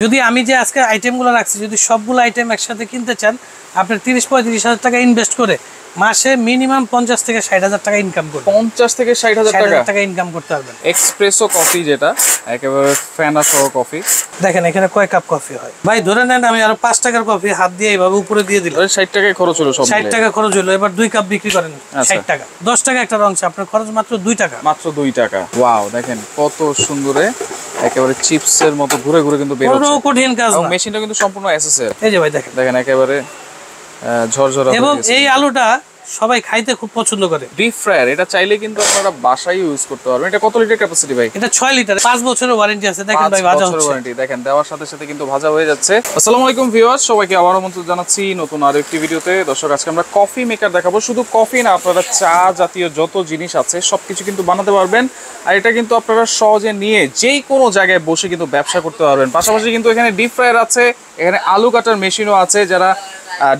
যদি আমি যে আজকে আইটেমগুলো রাখছি, যদি সবগুলো আইটেম একসাথে কিনতে চান, আপনার তিরিশ পঁয়ত্রিশ হাজার টাকা ইনভেস্ট করে মাসে মিনিমাম পঞ্চাশ থেকে ষাট হাজার টাকা ইনকাম করবেন পঞ্চাশ থেকে ষাট হাজার ষাট টাকা হাজার টাকা? ইনকাম করতে পারবেন। এক্সপ্রেসো কফি যেটা একেবারে ফ্যানা সহ কফি দেখেন এখানে কয় কাপ কফি হয়? ভাই ধরে নেন আমি আরও পাঁচ টাকার কফি হাত দিয়ে এইভাবে উপরে দিয়ে দিলাম। ওই ষাট টাকায় খরচ হলো সব ষাট মিলিয়ে। টাকা খরচ হলো এবার দুই কাপ বিক্রি করেন। আচ্ছা। ষাট টাকা। দশ টাকা একটা রং চা, আপনার খরচ মাত্র দুই টাকা। মাত্র দুই টাকা। ওয়াও দেখেন কত সুন্দরে একেবারে চিপসের মতো ঘুরে ঘুরে কিন্তু বের কোনো হচ্ছে। কঠিন কাজ না। মেশিনটা কিন্তু সম্পূর্ণ এসএস এর। এই যে ভাই দেখেন। দেখেন একেবারে ঝরঝরা এবং এই আলুটা সবাই খাইতে খুব পছন্দ করে। ডিপ ফ্রায়ার এটা চাইলে কিন্তু আপনারা বাসায় ইউজ করতে পারবেন। এটা কত লিটার ক্যাপাসিটি ভাই? এটা ছয় লিটার পাঁচ বছরের ওয়ারেন্টি আছে। দেখেন ভাই ভাজা বছরের হচ্ছে। ওয়ারেন্টি দেখেন দেওয়ার সাথে সাথে কিন্তু ভাজা হয়ে যাচ্ছে। আসসালামু আলাইকুম ভিউয়ার্স সবাইকে আবারও মন্ত্র জানাচ্ছি নতুন আরও একটি ভিডিওতে। দর্শক আজকে আমরা কফি মেকার দেখাবো। শুধু কফি না আপনারা চা জাতীয় যত জিনিস আছে সবকিছু কিন্তু বানাতে পারবেন। আর এটা কিন্তু আপনারা সহজে নিয়ে যেই কোনো জায়গায় বসে কিন্তু ব্যবসা করতে পারবেন। পাশাপাশি কিন্তু এখানে ডিপ ফ্রায়ার আছে এখানে আলু কাটার মেশিনও আছে। যারা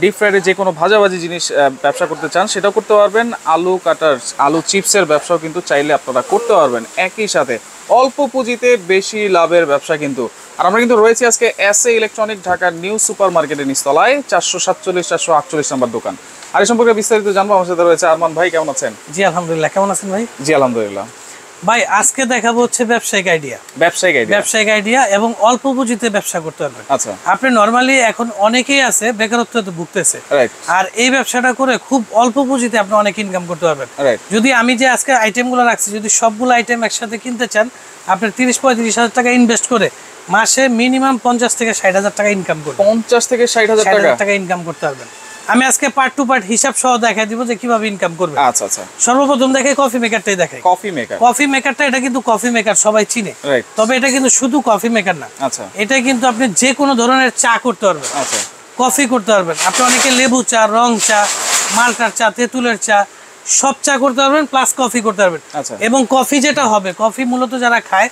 ডিপ ফ্রায়ারে যে কোনো ভাজাভাজি জিনিস ব্যবসা করতে চান সেটাও করতে পারবেন। আলু কাটার আলু চিপসের ব্যবসাও কিন্তু চাইলে আপনারা করতে পারবেন। একই সাথে অল্প পুঁজিতে বেশি লাভের ব্যবসা কিন্তু। আর আমরা কিন্তু রয়েছি আজকে এস এ ইলেকট্রনিক ঢাকার নিউ সুপার মার্কেটের নিচতলায় চারশো সাতচল্লিশ চারশো আটচল্লিশ নাম্বার দোকান। আর এই সম্পর্কে বিস্তারিত জানব আমার সাথে রয়েছে আরমান ভাই কেমন আছেন? জি আলহামদুলিল্লাহ। কেমন আছেন ভাই? জি আলহামদুলিল্লাহ। ভাই আজকে দেখাবো হচ্ছে ব্যবসায়িক আইডিয়া ব্যবসায়িক আইডিয়া ব্যবসায়িক আইডিয়া এবং অল্প পুঁজিতে ব্যবসা করতে পারবেন। আচ্ছা। আপনি নর্মালি এখন অনেকেই আছে বেকারত্ব ভুগতেছে। রাইট আর এই ব্যবসাটা করে খুব অল্প পুঁজিতে আপনি অনেক ইনকাম করতে পারবেন। রাইট যদি আমি যে আজকে আইটেমগুলো রাখছি যদি সবগুলো আইটেম একসাথে কিনতে চান আপনি তিরিশ পঁয়ত্রিশ হাজার টাকা ইনভেস্ট করে মাসে মিনিমাম পঞ্চাশ থেকে ষাট হাজার টাকা ইনকাম করবেন। পঞ্চাশ থেকে ষাট হাজার টাকা? ইনকাম করতে পারবেন। আমি আজকে পার্ট টু পার্ট হিসাব সহ দেখাই দিব যে কীভাবে ইনকাম করবে। আচ্ছা আচ্ছা। সর্বপ্রথম দেখাই কফি মেকারটাই দেখাই। কফি মেকার কফি মেকারটা এটা কিন্তু কফি মেকার সবাই চিনে। তবে এটা কিন্তু শুধু কফি মেকার না। আচ্ছা। এটা কিন্তু আপনি যে কোনো ধরনের চা করতে পারবেন। আচ্ছা। কফি করতে পারবেন। আপনি অনেকে লেবু চা রং চা মালটার চা তেঁতুলের চা সব চা করতে পারবেন প্লাস কফি করতে পারবেন। আচ্ছা। এবং কফি যেটা হবে কফি মূলত যারা খায়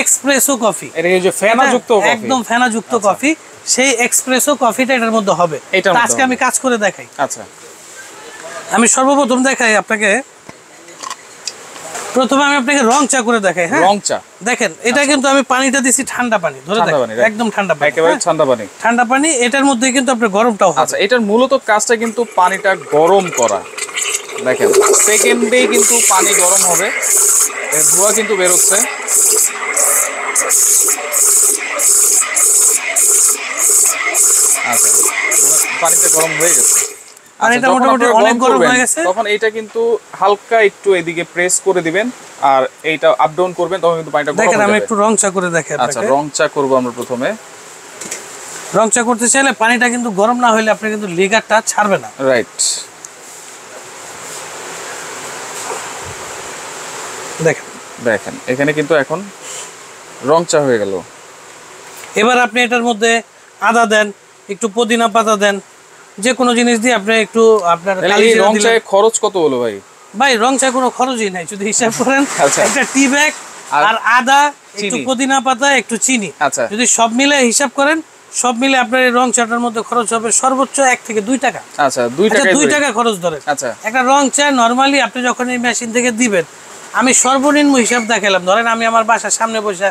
এক্সপ্রেসো কফি এটা যে ফেনা যুক্ত কফি একদম ফেনাযুক্ত কফি সেই এক্সপ্রেসো কফিটা এটার মধ্যে হবে। মধ্যে আজকে আমি কাজ করে দেখাই। আচ্ছা। আমি সর্বপ্রথম দেখাই আপনাকে। প্রথমে আমি আপনাকে রং চা করে দেখাই হ্যাঁ? রং চা? দেখেন এটা কিন্তু আমি পানিটা দিছি ঠান্ডা পানি ধরে দেখেন একদম ঠান্ডা পানি একেবারে হ্যাঁ? ঠান্ডা পানি। ঠান্ডা পানি এটার মধ্যে কিন্তু আপনার গরমটাও আচ্ছা এটার মূলত কাজটা কিন্তু পানিটা গরম করা। দেখেন সেকেন্ডেই কিন্তু পানি গরম হবে। ধোঁয়া কিন্তু বেরোচ্ছে আচ্ছা ধোঁয়া- গরম হয়ে গেছে। আচ্ছা, পানিটা মোটামুটি অনেক গরম হয়ে গেছে। তখন এইটা কিন্তু হালকা একটু এদিকে প্রেস করে দিবেন আর এইটা আপ ডাউন করবেন তখন কিন্তু পানিটা দেখেন আমি একটু রং চা করে দেখাই আচ্ছা রং চা করব আমরা প্রথমে। রং চা করতে চাইলে পানিটা কিন্তু গরম না হলে আপনি কিন্তু লিগারটা ছাড়বে না। রাইট দেখেন। দেখেন এখানে কিন্তু এখন রং চা হয়ে গেল। এবার আপনি এটার মধ্যে আদা দেন একটু পুদিনা পাতা দেন যে কোনো জিনিস দিয়ে আপনি একটু আপনার রং। চায়ে খরচ কত হলো ভাই? ভাই রং চা কোনো খরচই নাই যদি হিসাব করেন আচ্ছা। একটা টি ব্যাগ আর আদা একটু পুদিনা পাতা একটু চিনি। আচ্ছা। যদি সব মিলে হিসাব করেন সব মিলে আপনার এই রং চাটার মধ্যে খরচ হবে সর্বোচ্চ এক থেকে দুই টাকা। আচ্ছা দুই আচ্ছা টাকায় দুই টাকা খরচ ধরে আচ্ছা। একটা রং চা নর্মালি আপনি যখন এই মেশিন থেকে দিবেন আমি সর্বনিম্ন হিসাব দেখালাম ধরেন আমি আমার বাসার সামনে বসে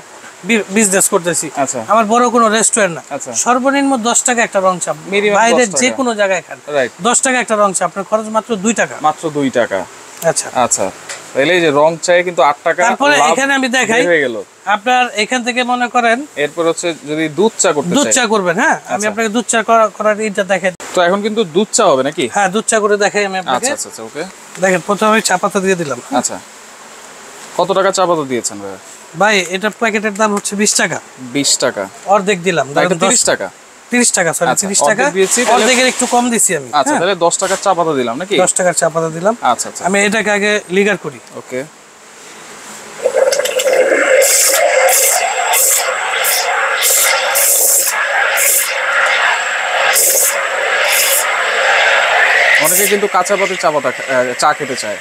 বিজনেস করতেছি। আচ্ছা। আমার বড় কোনো রেস্টুরেন্ট না। আচ্ছা। সর্বনিম্ন দশ টাকা একটা রং চা Minimum বাইরে যে কোনো জায়গায় খান। দশ টাকা একটা রং চা আপনার খরচ মাত্র দুই টাকা। মাত্র দুই টাকা। আচ্ছা। আচ্ছা। তাহলে যে রং চায়ে কিন্তু আট টাকা তারপরে এখানে আমি দেখাই। হয়ে গেল। আপনার এখান থেকে মনে করেন এরপর হচ্ছে যদি দুধ চা করতে দুধ চা করবেন হ্যাঁ? আমি আচ্ছা। আপনাকে দুধ চা করা- করার দেখাই তো এখন কিন্তু দুধ চা হবে নাকি? হ্যাঁ দুধ চা করে দেখাই আমি আপনাকে। আচ্ছা আচ্ছা আচ্ছা ওকে। দেখেন প্রথমে চা পাতা দিয়ে দিলাম। আচ্ছা। কত টাকা চা পাতা দিয়েছেন ভাই? ভাই এটার প্যাকেটের দাম হচ্ছে বিশ টাকা। বিশ টাকা। অর্ধেক দিলাম তাই তো তিরিশ টাকা? তিরিশ টাকা সরি আচ্ছা, তিরিশ টাকা। অর্ধেকের একটু কম দিছি আমি আচ্ছা হ্যাঁ? তাহলে দশ টাকার চা পাতা দিলাম নাকি? দশ টাকার চা পাতা দিলাম। আচ্ছা আচ্ছা। আমি এটাকে আগে লিগার করি। ওকে। অনেকে কিন্তু কাঁচা পাতে চা পাতা চা খেতে চায়।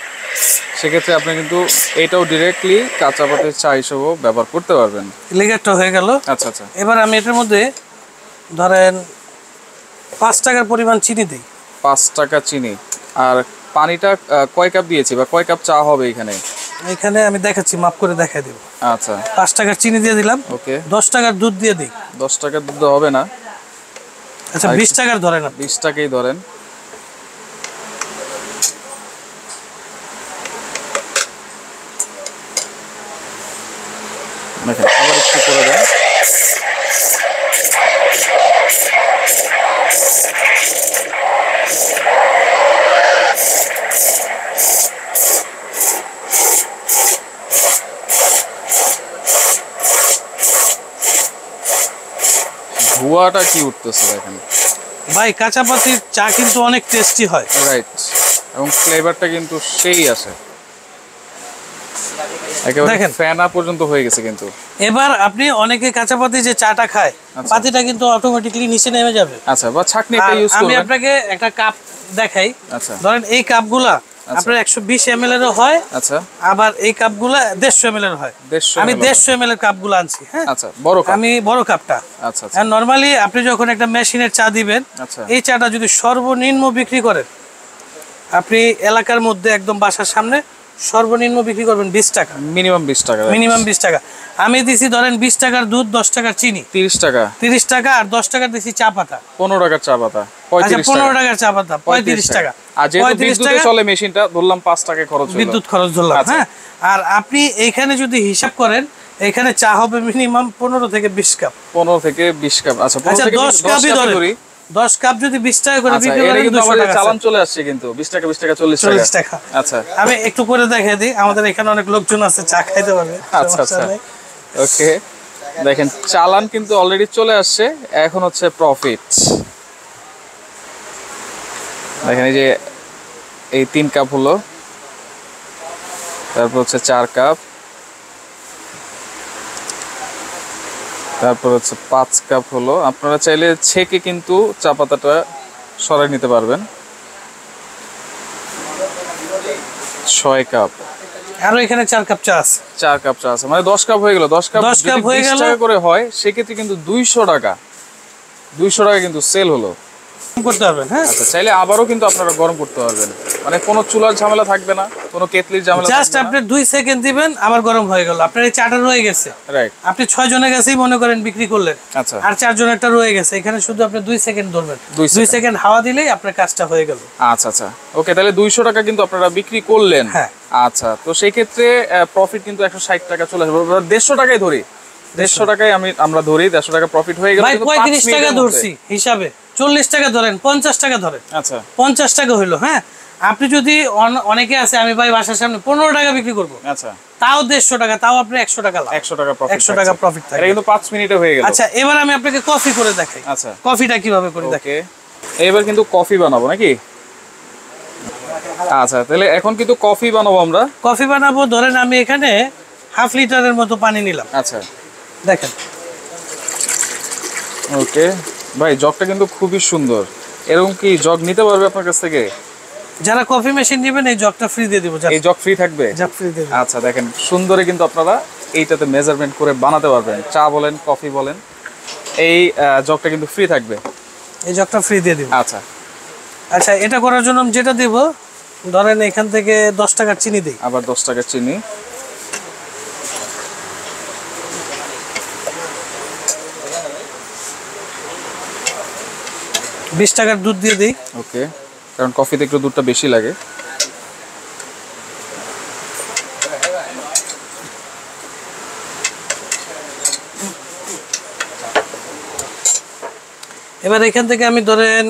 সেক্ষেত্রে আপনি কিন্তু এটাও ডিরেক্টলি কাঁচা পাতের চা হিসেবেও ব্যবহার করতে পারবেন। লিগারটা হয়ে গেল। আচ্ছা আচ্ছা। এবার আমি এটার মধ্যে ধরেন পাঁচ টাকার পরিমাণ চিনি দিই। পাঁচ টাকা চিনি। আর পানিটা কয় কাপ দিয়েছি বা কয় কাপ চা হবে এখানে? এখানে আমি দেখাচ্ছি মাপ করে দেখাই দিব। আচ্ছা। পাঁচ টাকার চিনি দিয়ে দিলাম। ওকে। দশ টাকার দুধ দিয়ে দিই। দশ টাকার দুধ হবে না। আচ্ছা বিশ টাকার ধরেন বিশ টাকাই ধরেন। দেখেন আবার একটু করে দেন। ধোয়াটা কি উঠতেছে দেখেন। ভাই কাঁচা পাতির চা কিন্তু অনেক টেস্টি হয়। রাইট এবং ফ্লেভারটা কিন্তু সেই একেবারে দেখেন। পর্যন্ত হয়ে গেছে কিন্তু। এবার আপনি অনেকে কাঁচা পাতি যে চাটা খায় আচ্ছা। পাতিটা কিন্তু নিচে নেমে যাবে। আচ্ছা বা ছাকনি আমি আপনাকে একটা কাপ দেখাই। আচ্ছা। ধরেন এই কাপগুলা আপনার এর হয় আচ্ছা। আবার এই কাপগুলা এর হয়। আমি ml এর কাপগুলো আনছি হ্যাঁ? আচ্ছা বড় কাপ আমি বড় কাপটা আচ্ছা আচ্ছা। নর্মালি আপনি যখন একটা মেশিনের চা দিবেন আচ্ছা। এই চাটা যদি সর্বনিম্ন বিক্রি করেন আপনি এলাকার মধ্যে একদম বাসার সামনে সর্বনিম্ন বিক্রি করবেন বিশ টাকা। মিনিমাম বিশ টাকা মিনিমাম বিশ টাকা। আমি দিছি ধরেন বিশ টাকার দুধ দশ টাকার চিনি। তিরিশ টাকা। তিরিশ টাকা আর দশ টাকার দিছি চা পাতা। পনেরো টাকার চা পাতা আচ্ছা পনেরো টাকার চা পাতা পঁয়ত্রিশ টাকা। আর টাকা চলে মেশিনটা ধরলাম পাঁচ টাকা খরচ বিদ্যুৎ খরচ ধরলাম আচ্ছা। হ্যাঁ? আর আপনি এইখানে যদি হিসাব করেন এখানে চা হবে মিনিমাম পনেরো থেকে বিশ কাপ। পনেরো থেকে বিশ কাপ। আচ্ছা আচ্ছা দশ 20 কাপই কাপই ধরে। ধরি দশ কাপ যদি বিশ টাকা করে আচ্ছা বিক্রি করেন কিন্তু দুশো আমাদের টাকা চালান চলে আসছে কিন্তু বিশ টাকা বিশ টাকা চল্লিশ টাকা চল্লিশ টাকা। আচ্ছা। আমি একটু করে দেখাই দিই আমাদের এখানে অনেক লোকজন আছে চা খাইতে পারবে আচ্ছা আচ্ছা। ওকে দেখেন চালান কিন্তু অলরেডি চলে আসছে এখন হচ্ছে প্রফিট দেখেন এই যে এই তিন কাপ হলো তারপর হচ্ছে চার কাপ। তারপর হচ্ছে পাঁচ কাপ হলো। আপনারা চাইলে ছেঁকে কিন্তু চা পাতাটা সরাই নিতে পারবেন। ছয় কাপ। আরও এখানে চার কাপ চা আছে। চার কাপ চা আছে। মানে দশ কাপ হয়ে গেল। দশ কাপ 10 কাপ হয়ে গেল। করে হয় সেক্ষেত্রে কিন্তু দুইশো টাকা। দুইশো টাকা কিন্তু সেল হলো। করতে পারবেন হ্যাঁ? আচ্ছা চাইলে আবারও কিন্তু আপনারা গরম করতে পারবেন। মানে কোনো চুলার ঝামেলা থাকবে না কোনো কেতলির ঝামেলা জাস্ট আপনি দুই সেকেন্ড দিবেন আবার গরম হয়ে গেল। আপনার এই চাটা রয়ে গেছে। রাইট আপনি ছয় জনের কাছেই মনে করেন বিক্রি করলেন। আচ্ছা। আর জনেরটা রয়ে গেছে। এখানে শুধু আপনি সেকেন্ড ধরবেন। সেকেন্ড হাওয়া দিলেই আপনার কাজটা হয়ে গেল। আচ্ছা আচ্ছা। ওকে তাহলে দুইশো টাকা কিন্তু আপনারা বিক্রি করলেন। হ্যাঁ। আচ্ছা তো সেই ক্ষেত্রে প্রফিট কিন্তু একশো ষাট টাকা চলে আসবে। এবার দেড়শো টাকায় ধরি। দেড়শো টাকায় আমি আমরা ধরি দেড়শো টাকা প্রফিট হয়ে গেল পঁয়ত্রিশ টাকা ধরছি হিসাবে। চল্লিশ টাকা ধরেন পঞ্চাশ টাকা ধরেন। আচ্ছা। পঞ্চাশ টাকা হইল হ্যাঁ? আপনি যদি অনেকে আছে আমি ভাই বাসার সামনে পনেরো টাকা বিক্রি করব। আচ্ছা। তাও দেড়শো টাকা তাও আপনি একশো টাকা একশো টাকা প্রফিট একশো টাকা প্রফিট থাকে কিন্তু পাঁচ মিনিটে হয়ে গেল। আচ্ছা এবার আমি আপনাকে কফি করে দেখাই। আচ্ছা। কফিটা কীভাবে করে দেখে এবার কিন্তু কফি বানাবো নাকি? আচ্ছা তাহলে এখন কিন্তু কফি বানাবো আমরা। কফি বানাবো ধরেন আমি এখানে হাফ লিটারের মতো পানি নিলাম। আচ্ছা। দেখেন। ওকে ভাই জগটা কিন্তু খুবই সুন্দর। এরকম কি জগ নিতে পারবে আপনার কাছ থেকে? যারা কফি মেশিন নেবেন এই জগটা ফ্রি দিয়ে দিব এই জগ ফ্রি থাকবে? জগ ফ্রি দিয়ে আচ্ছা দেখেন সুন্দরে কিন্তু আপনারা এইটাতে মেজারমেন্ট করে বানাতে পারবেন। চা বলেন কফি বলেন এই জগটা কিন্তু ফ্রি থাকবে। এই জগটা ফ্রি দিয়ে দিব। আচ্ছা। আচ্ছা এটা করার জন্য আমি যেটা দিব ধরেন এখান থেকে দশ টাকার চিনি দিই। আবার দশ টাকা চিনি। বিশ টাকার দুধ দিয়ে দিই। ওকে কারণ কফিতে একটু দুধটা বেশি লাগে। এবার এখান থেকে আমি ধরেন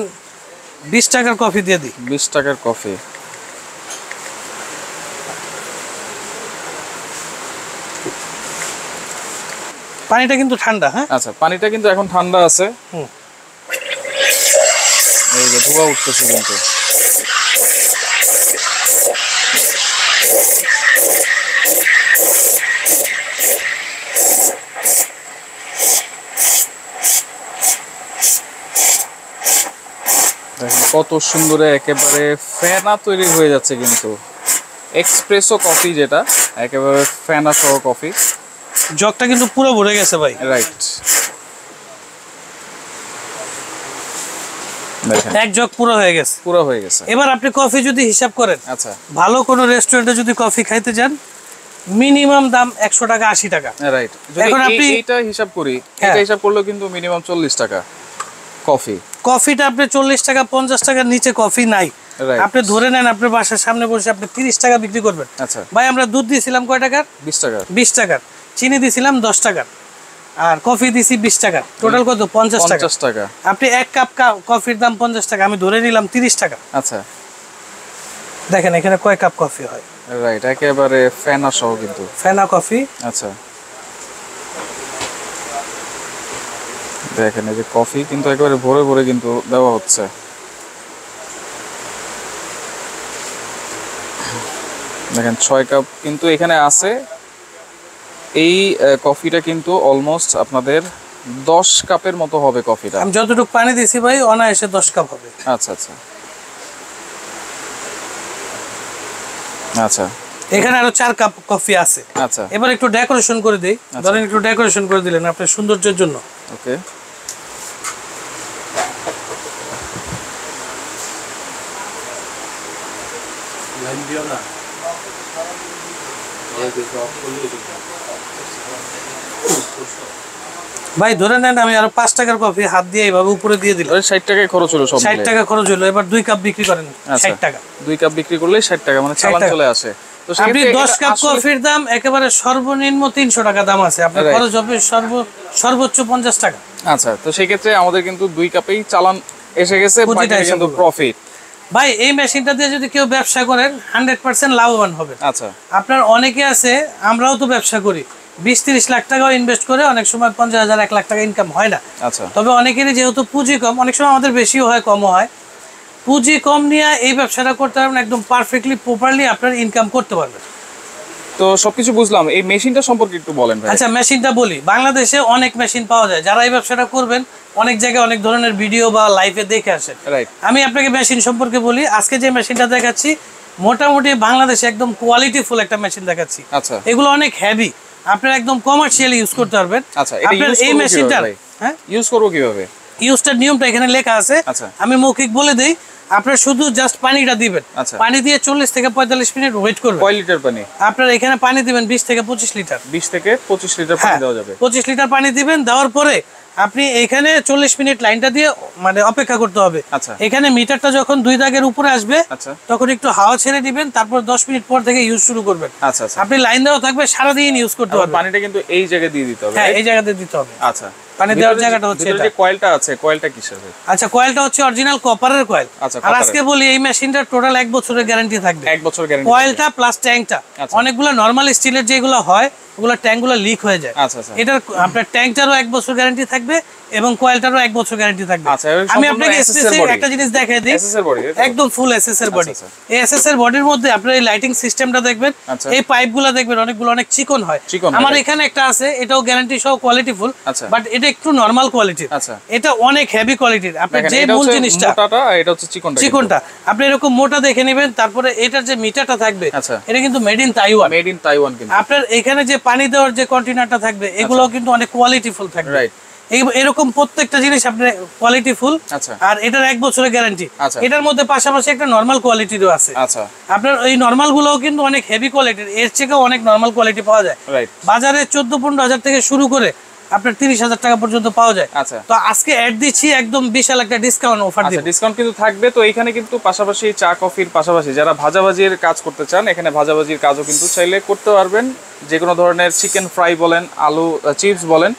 বিশ টাকার কফি দিয়ে দিই। বিশ টাকার কফি। পানিটা কিন্তু ঠান্ডা হ্যাঁ? আচ্ছা পানিটা কিন্তু এখন ঠান্ডা আছে। হুম। এই যে ধোয়া উঠতেছে কিন্তু। কত সুন্দরে একেবারে ফেনা তৈরি হয়ে যাচ্ছে কিন্তু। এক্সপ্রেসো কফি যেটা একেবারে ফেনা সহ কফি। জগটা কিন্তু পুরো ভরে গেছে ভাই। রাইট। এক জগ পুরো হয়ে গেছে। পুরো হয়ে গেছে। এবার আপনি কফি যদি হিসাব করেন আচ্ছা। ভালো কোনো রেস্টুরেন্টে যদি কফি খাইতে যান মিনিমাম দাম একশো টাকা আশি টাকা। রাইট এখন আপনি- এইটা হিসাব করি হ্যাঁ। এটা হিসাব করলেও কিন্তু মিনিমাম চল্লিশ টাকা কফি। কফিটা আপনি চল্লিশ টাকা পঞ্চাশ টাকার নিচে কফি নাই। আপনি ধরে নেন আপনার বাসার সামনে বসে আপনি তিরিশ টাকা বিক্রি করবেন। আচ্ছা। ভাই আমরা দুধ দিয়েছিলাম কয় টাকার? বিশ টাকা বিশ টাকার। চিনি দিয়েছিলাম দশ টাকার। আর কফি দিছি বিশ টাকা। টোটাল কত? পঞ্চাশ টাকা। টাকা। আপনি এক কাপ কফির দাম পঞ্চাশ টাকা আমি ধরে নিলাম তিরিশ টাকা। আচ্ছা। দেখেন এখানে কয় কাপ কফি হয়? রাইট একেবারে ফেনা সহ কিন্তু। ফেনা কফি। আচ্ছা। দেখেন এই যে কফি কিন্তু একেবারে ভরে ভরে কিন্তু দেওয়া হচ্ছে। দেখেন ছয় কাপ কিন্তু এখানে আছে। এই কফিটা কিন্তু অলমোস্ট আপনাদের দশ কাপের মতো হবে কফিটা। আমি যতটুকু পানি দিছি ভাই অনায়াসে দশ কাপ হবে। আচ্ছা আচ্ছা। আচ্ছা। এখানে আরও চার কাপ কফি আছে। আচ্ছা। এবার একটু ডেকোরেশন করে দিই। ধরেন একটু ডেকোরেশন করে দিলেন আপনার সৌন্দর্যের জন্য। ওকে। ভাই ধরে নেন আমি আরও পাঁচ টাকার কফি হাত দিয়ে এইভাবে উপরে দিয়ে দিলাম। ষাট টাকায় খরচ হলো সব ষাট টাকা খরচ হলো এবার দুই কাপ বিক্রি করেন আচ্ছা। ষাট টাকা। দুই কাপ বিক্রি করলে ষাট টাকা মানে চালান চলে আসে। আপনি দশ কাপ কফির দাম একেবারে সর্বনিম্ন তিনশো টাকা দাম আছে। আপনার খরচ হবে সর্ব সর্বোচ্চ পঞ্চাশ টাকা। আচ্ছা তো সেই ক্ষেত্রে আমাদের কিন্তু দুই কাপেই চালান এসে গেছে কিন্তু প্রফিট ভাই এই মেশিনটা দিয়ে যদি কেউ ব্যবসা করেন হান্ড্রেড পার্সেন্ট লাভবান হবে। আচ্ছা। আপনার অনেকে আছে আমরাও তো ব্যবসা করি। বিশ তিরিশ লাখ টাকাও ইনভেস্ট করে অনেক সময় পঞ্চাশ হাজার এক লাখ টাকা ইনকাম হয় না। আচ্ছা। তবে অনেকেরই যেহেতু পুঁজি কম অনেক সময় আমাদের বেশিও হয় কমও হয়। পুঁজি কম নিয়ে এই ব্যবসাটা করতে পারবেন একদম পারফেক্টলি প্রপারলি আপনার ইনকাম করতে পারবেন। তো সবকিছু বুঝলাম। এই মেশিনটা সম্পর্কে একটু বলেন আচ্ছা মেশিনটা বলি। বাংলাদেশে অনেক মেশিন পাওয়া যায়। যারা এই ব্যবসাটা করবেন অনেক জায়গায় অনেক ধরনের ভিডিও বা লাইভে দেখে আসেন। রাইট আমি আপনাকে মেশিন সম্পর্কে বলি। আজকে যে মেশিনটা দেখাচ্ছি মোটামুটি বাংলাদেশে একদম কোয়ালিটিফুল একটা মেশিন দেখাচ্ছি। আচ্ছা। এগুলো অনেক হেভি আপনারা একদম কমার্শিয়ালি ইউজ করতে পারবেন। আচ্ছা, আপনার এই ভাই? হ্যাঁ? ইউজ করব কীভাবে? ইউজটার নিয়মটা এখানে লেখা আছে। আচ্ছা। আমি মৌখিক বলে দেই আপনার শুধু জাস্ট পানিটা দিবেন। আচ্ছা। পানি দিয়ে চল্লিশ থেকে পঁয়তাল্লিশ মিনিট ওয়েট করবেন। কয় লিটার পানি? আপনার এখানে পানি দিবেন বিশ থেকে পঁচিশ লিটার বিশ থেকে পঁচিশ লিটার পানি হ্যাঁ দেওয়া যাবে। পঁচিশ লিটার পানি দিবেন দেওয়ার পরে আপনি এখানে চল্লিশ মিনিট লাইনটা দিয়ে মানে অপেক্ষা করতে হবে। আচ্ছা। এখানে মিটারটা যখন দুই দাগের উপরে আসবে আচ্ছা। তখন একটু হাওয়া ছেড়ে দিবেন তারপর দশ মিনিট পর থেকে ইউজ শুরু করবেন। আচ্ছা আপনি লাইন দেওয়া থাকবে সারাদিন ইউজ করতে পারবেন পানিটা কিন্তু এই জায়গায় দিয়ে দিতে হবে হ্যাঁ এই জায়গাতে দিতে হবে। আচ্ছা। পানি দেওয়ার জায়গাটা হচ্ছে এটা। কয়েলটা আছে কয়েলটা কিসের? আচ্ছা কয়েলটা হচ্ছে অরিজিনাল কপারের কয়েল। আচ্ছা, আর আজকে বলি এই মেশিনটার টোটাল এক বছরের গ্যারান্টি থাকবে। এক বছর গ্যারান্টি কয়েলটা প্লাস ট্যাঙ্কটা আচ্ছা। অনেকগুলো নর্মাল স্টিলের যেগুলো হয় ওগুলো ট্যাঙ্কগুলো লিক হয়ে যায়। আচ্ছা আচ্ছা। এটার আপনার ট্যাঙ্কটারও এক বছর গ্যারান্টি থাকবে এবং কয়েলটারও এক বছর গ্যারান্টি থাকবে আচ্ছা, আমি আপনাকে। একটা জিনিস দেখাই দিই? একদম ফুল এসএস এর বডি এই এসএস এর বডির মধ্যে আপনার এই লাইটিং সিস্টেমটা দেখবেন আচ্ছা। এই পাইপগুলো দেখবেন অনেকগুলো অনেক চিকন হয় আমার এখানে একটা আছে এটাও গ্যারান্টি সহ কোয়ালিটি ফুল। বাট এটা একটু নরমাল কোয়ালিটির আচ্ছা। এটা অনেক হেভি কোয়ালিটির আপনার যে মূল জিনিসটা এটা হচ্ছে চিকনটা চিকনটা আপনি এরকম মোটা দেখে নেবেন তারপরে এটার যে মিটারটা থাকবে। এটা কিন্তু made in Taiwan made in Taiwan কিন্তু আপনার এখানে যে পানি দেওয়ার যে কন্টেনারটা থাকবে এগুলো কিন্তু অনেক কোয়ালিটিফুল থাকবে Right. এরকম প্রত্যেকটা জিনিস আপনার কোয়ালিটিফুল আচ্ছা। আর এটার এক বছরের গ্যারান্টি আচ্ছা। এটার মধ্যে পাশাপাশি একটা নর্মাল কোয়ালিটিরও আছে। আচ্ছা। আপনার এই নর্মাল গুলোও কিন্তু অনেক হেভি কোয়ালিটির এর থেকেও অনেক নর্মাল কোয়ালিটি পাওয়া যায়। বাজারে চোদ্দ পনেরো হাজার থেকে শুরু করে আপনার তিরিশ হাজার টাকা পর্যন্ত পাওয়া যায়। আচ্ছা। তো আজকে অ্যাড দিচ্ছি একদম বিশাল একটা ডিসকাউন্ট অফার আচ্ছা ডিসকাউন্ট কিন্তু থাকবে। তো এখানে কিন্তু পাশাপাশি চা কফির পাশাপাশি যারা ভাজাভাজির কাজ করতে চান এখানে ভাজাভাজির কাজও কিন্তু চাইলে করতে পারবেন। যে কোনো ধরনের চিকেন ফ্রাই বলেন আলু চিপস বলেন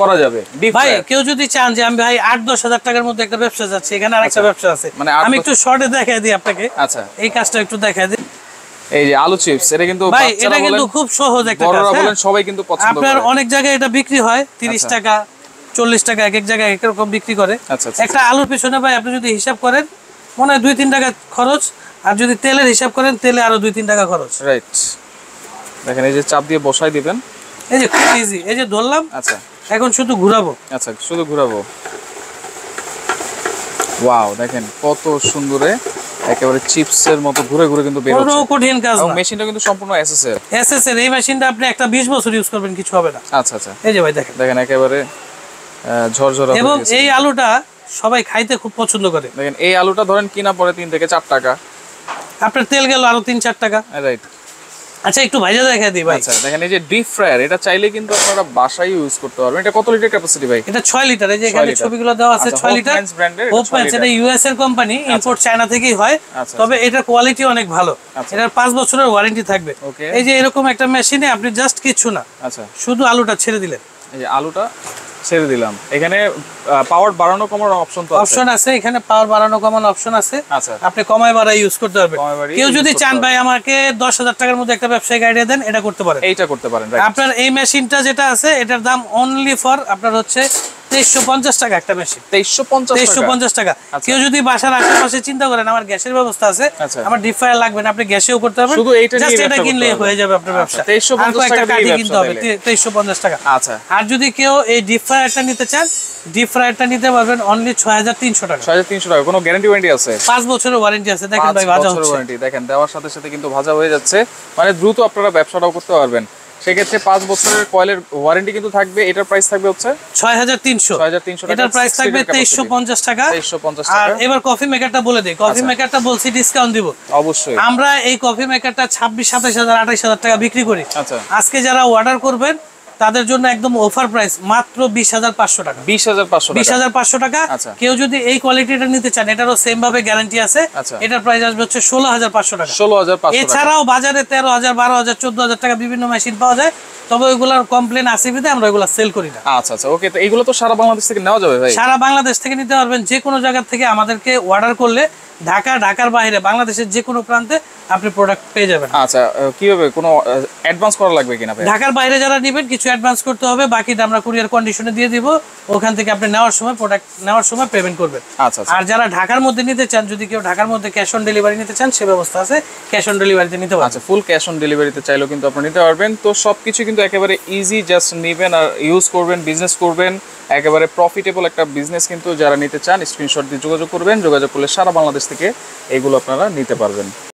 করা যাবে। ভাই কেউ যদি চান যে আমি ভাই আট দশ হাজার টাকার মধ্যে একটা ব্যবসা যাচ্ছে এখানে আরেকটা আচ্ছা। ব্যবসা আছে। মানে আমি একটু শর্টে দেখাই দিই আপনাকে। আচ্ছা। এই কাজটা একটু দেখাই দিই। এই যে আলু চিপস এটা কিন্তু ভাই এটা কিন্তু খুব সহজ একটা কাজ? বলেন সবাই কিন্তু পছন্দ আপনার অনেক জায়গায় এটা বিক্রি হয় তিরিশ। টাকা চল্লিশ টাকা এক এক জায়গায় এক রকম বিক্রি করে। আচ্ছা আচ্ছা একটা আলুর পিছনে ভাই আপনি যদি হিসাব করেন মনে হয় দুই তিন টাকা খরচ আর যদি তেলের হিসাব করেন তেলে আরও দুই তিন টাকা খরচ। রাইট দেখেন এই যে চাপ দিয়ে বসাই দিবেন। এই যে খুব ইজি এই যে ধরলাম আচ্ছা। এখন শুধু ঘুরাবো। আচ্ছা শুধু ঘুরাবো? ওয়াও দেখেন কত সুন্দরে একেবারে চিপসের মতো ঘুরে ঘুরে কিন্তু বের হচ্ছে। কঠিন কাজ না। মেশিনটা কিন্তু সম্পূর্ণ এসএস এর এই মেশিনটা আপনি একটা বিশ বছর ইউজ করবেন কিছু হবে না। আচ্ছা আচ্ছা। এই যে ভাই দেখেন। দেখেন একেবারে ঝরঝরা এবং। এই আলুটা সবাই খাইতে খুব পছন্দ করে। দেখেন এই আলুটা ধরেন কিনা পরে তিন থেকে চার টাকা। আপনার তেল গেল আরও তিন চার টাকা। রাইট আচ্ছা একটু ভাইজা দেখা দিই ভাই। আচ্ছা দেখেন এই যে ডিপ ফ্রায়ার এটা চাইলে কিন্তু আপনারা বাসায় ইউজ করতে পারবেন। এটা কত লিটার ক্যাপাসিটি ভাই? এটা ছয় লিটার এই যে এখানে। ছবিগুলো দেওয়া আছে আচ্ছা, ছয় লিটার এটা হোপ ছয় এটা ইউএস এর কোম্পানি ইম্পোর্ট চায়না থেকেই হয়। আচ্ছা, তবে এটার কোয়ালিটি অনেক ভালো। আচ্ছা। এটার পাঁচ বছরের ওয়ারেন্টি থাকবে. এই যে এরকম একটা মেশিনে আপনি জাস্ট কিছু না আচ্ছা। শুধু আলুটা ছেড়ে দিলেন। এই যে আলুটা ছেড়ে দিলাম। এখানে পাওয়ার বাড়ানো কমানোর অপশন তো অপশন আছে এখানে পাওয়ার বাড়ানো কমানোর অপশন আছে। আচ্ছা। আপনি কমায় বাড়ায় ইউজ করতে পারবেন। কেউ যদি চান ভাই আমাকে দশ হাজার টাকার মধ্যে একটা ব্যবসায়িক আইডিয়া দেন এটা করতে পারেন। এইটা করতে পারেন? আপনার এই মেশিনটা যেটা আছে এটার দাম অনলি ফর আপনার হচ্ছে তেইশশো পঞ্চাশ টাকা একটা মেশিন তেইশশো পঞ্চাশ তেইশশো পঞ্চাশ টাকা। কেউ যদি বাসার আশেপাশে চিন্তা করেন আমার গ্যাসের ব্যবস্থা আছে আচ্ছা। আমার ডিপ ফ্রায়ার লাগবে না আপনি গ্যাসেও করতে পারবেন। শুধু এইটা Just নিয়ে এটা কিনলে হয়ে যাবে আপনার আচ্ছা, ব্যবসা। 2350 আর টাকা কিনতে হবে তেইশশো পঞ্চাশ টাকা। আচ্ছা। আর যদি কেউ এই ডিপ ফ্রায়ারটা নিতে চান ডিপ ফ্রায়ারটা নিতে পারবেন অনলি ছয় হাজার তিনশো টাকা। ছয় হাজার তিনশো টাকা কোনো গ্যারান্টি ওয়ারেন্টি আছে? পাঁচ বছরের ওয়ারেন্টি আছে। দেখেন ভাই ভাজা ওয়ারেন্টি দেখেন দেওয়ার সাথে সাথে কিন্তু ভাজা হয়ে যাচ্ছে। মানে দ্রুত আপনারা ব্যবসাটাও করতে পারবেন। সেক্ষেত্রে পাঁচ বছরের কয়েলের ওয়ারেন্টি কিন্তু থাকবে এটার প্রাইস থাকবে হচ্ছে ছয় হাজার তিনশো। হাজার তিনশো এটার প্রাইস থাকবে তেইশশো পঞ্চাশ টাকা। তেইশশো পঞ্চাশ আর এবার কফি মেকারটা বলে দিই। কফি মেকারটা বলছি ডিসকাউন্ট দিব। অবশ্যই। আমরা এই কফি মেকারটা ছাব্বিশ সাতাশ হাজার আঠাশ হাজার টাকা বিক্রি করি। আচ্ছা। আজকে যারা অর্ডার করবেন তাদের জন্য একদম অফার প্রাইস মাত্র বিশ হাজার পাঁচশো টাকা। বিশ হাজার পাঁচশো বিশ হাজার পাঁচশো টাকা। আচ্ছা। কেউ যদি এই কোয়ালিটিটা নিতে চান এটারও সেম ভাবে গ্যারান্টি আছে। আচ্ছা। এটার প্রাইস আসবে হচ্ছে ষোলো হাজার পাঁচশো টাকা। ষোলো হাজার এছাড়াও বাজারে তেরো হাজার বারো হাজার চোদ্দ হাজার টাকা বিভিন্ন মেশিন পাওয়া যায়। তবে ওইগুলোর কমপ্লেন আসে বিধে আমরা ওইগুলো সেল করি না। আচ্ছা আচ্ছা ওকে তো এগুলো তো সারা বাংলাদেশ থেকে নেওয়া যাবে ভাই? সারা বাংলাদেশ থেকে নিতে পারবেন। যে কোনো জায়গা থেকে আমাদেরকে অর্ডার করলে ঢাকা ঢাকার বাইরে বাংলাদেশের যে কোনো প্রান্তে আপনি প্রোডাক্ট পেয়ে যাবেন। আচ্ছা কীভাবে কোনো অ্যাডভান্স করা লাগবে কিনা ঢাকার বাইরে যারা নেবেন কিছু অ্যাডভান্স করতে হবে বাকিটা আমরা কুরিয়ার কন্ডিশনে দিয়ে দিব। ওখান থেকে আপনি নেওয়ার সময় প্রোডাক্ট নেওয়ার সময় পেমেন্ট করবেন। আচ্ছা আচ্ছা। আর যারা ঢাকার মধ্যে নিতে চান যদি কেউ ঢাকার মধ্যে ক্যাশ অন ডেলিভারি নিতে চান সে ব্যবস্থা আছে ক্যাশ অন ডেলিভারিতে নিতে পারবেন। আচ্ছা ফুল ক্যাশ অন ডেলিভারিতে চাইলেও কিন্তু আপনি নিতে পারবেন। তো সবকিছু কিন্তু একেবারে ইজি জাস্ট নেবেন আর ইউজ করবেন বিজনেস করবেন। একেবারে প্রফিটেবল একটা বিজনেস কিন্তু যারা নিতে চান স্ক্রিনশট দিয়ে যোগাযোগ করবেন। যোগাযোগ করলে সারা বাংলাদেশ থেকে এগুলো আপনারা নিতে পারবেন।